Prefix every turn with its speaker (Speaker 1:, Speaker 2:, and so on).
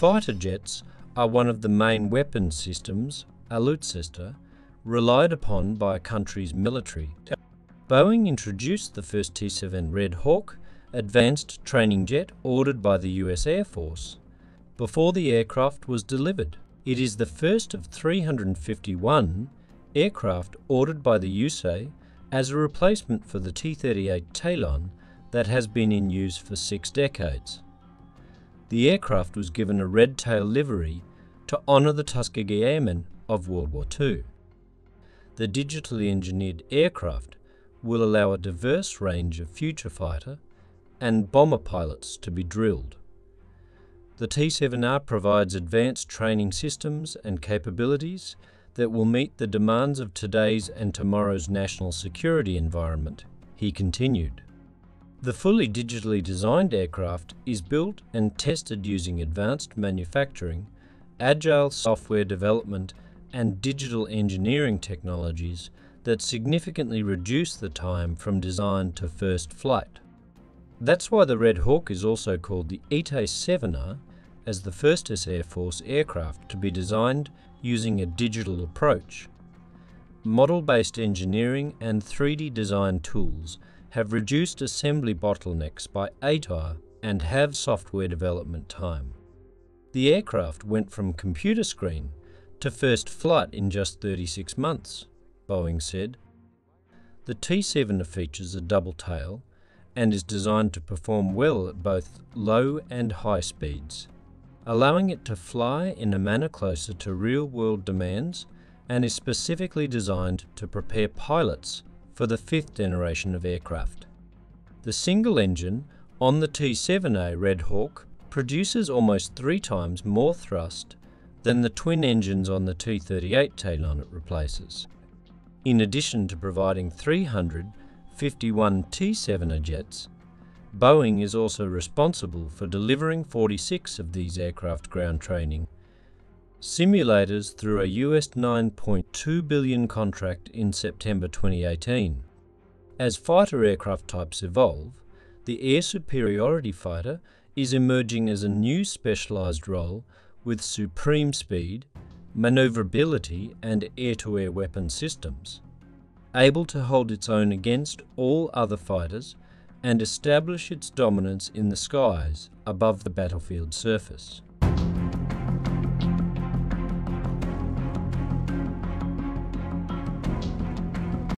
Speaker 1: Fighter jets are one of the main weapons systems, Alutsystem, relied upon by a country's military. Boeing introduced the first T-7 Red Hawk advanced training jet ordered by the US Air Force before the aircraft was delivered. It is the first of 351 aircraft ordered by the USA as a replacement for the T-38 Talon that has been in use for six decades. The aircraft was given a red tail livery to honour the Tuskegee Airmen of World War II. The digitally engineered aircraft will allow a diverse range of future fighter and bomber pilots to be drilled. The T-7A provides advanced training systems and capabilities that will meet the demands of today's and tomorrow's national security environment, he continued. The fully digitally designed aircraft is built and tested using advanced manufacturing, agile software development and digital engineering technologies that significantly reduce the time from design to first flight. That's why the Red Hawk is also called the ETA-7R as the first US Air Force aircraft to be designed using a digital approach. Model-based engineering and 3D design tools have reduced assembly bottlenecks by 8R and have software development time. The aircraft went from computer screen to first flight in just 36 months, Boeing said. The T-7 features a double tail and is designed to perform well at both low and high speeds, allowing it to fly in a manner closer to real-world demands and is specifically designed to prepare pilots for the fifth generation of aircraft. The single engine on the T-7A Red Hawk produces almost three times more thrust than the twin engines on the T-38 Talon it replaces. In addition to providing 351 T-7A jets, Boeing is also responsible for delivering 46 of these aircraft ground training simulators through a US 9.2 billion contract in September 2018. As fighter aircraft types evolve, the air superiority fighter is emerging as a new specialized role with supreme speed, maneuverability and air-to-air -air weapon systems, able to hold its own against all other fighters and establish its dominance in the skies above the battlefield surface.